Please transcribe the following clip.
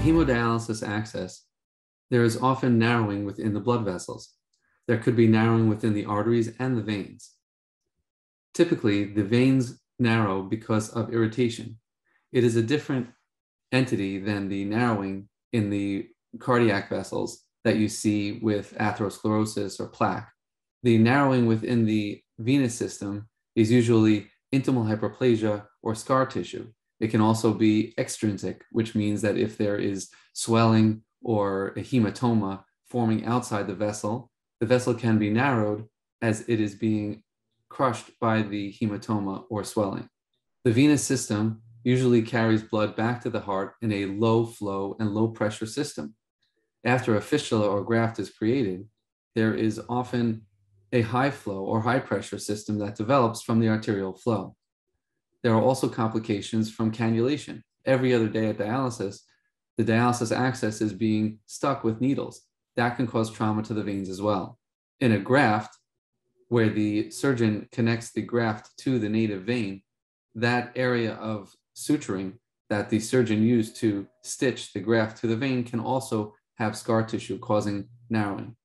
hemodialysis access, there is often narrowing within the blood vessels. There could be narrowing within the arteries and the veins. Typically, the veins narrow because of irritation. It is a different entity than the narrowing in the cardiac vessels that you see with atherosclerosis or plaque. The narrowing within the venous system is usually intimal hyperplasia or scar tissue. It can also be extrinsic, which means that if there is swelling or a hematoma forming outside the vessel, the vessel can be narrowed as it is being crushed by the hematoma or swelling. The venous system usually carries blood back to the heart in a low flow and low pressure system. After a fistula or graft is created, there is often a high flow or high pressure system that develops from the arterial flow. There are also complications from cannulation. Every other day at dialysis, the dialysis access is being stuck with needles. That can cause trauma to the veins as well. In a graft, where the surgeon connects the graft to the native vein, that area of suturing that the surgeon used to stitch the graft to the vein can also have scar tissue causing narrowing.